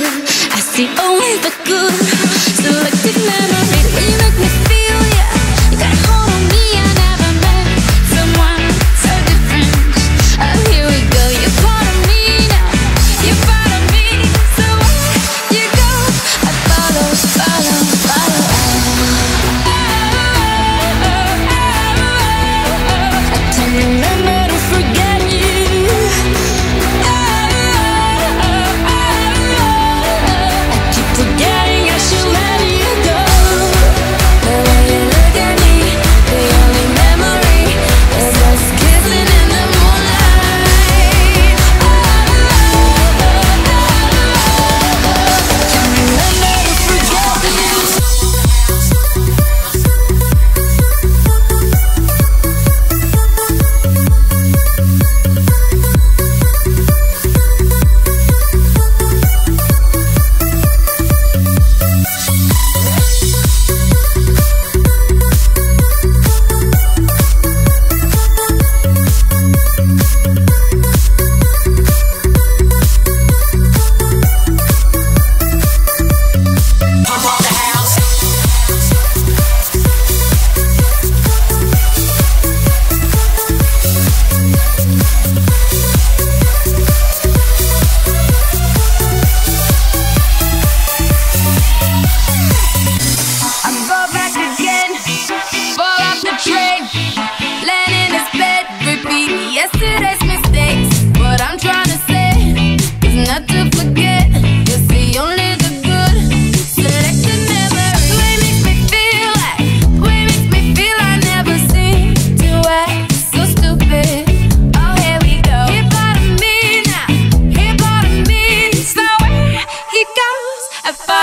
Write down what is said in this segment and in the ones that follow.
you. I see only the good. Selective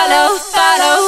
follow, follow.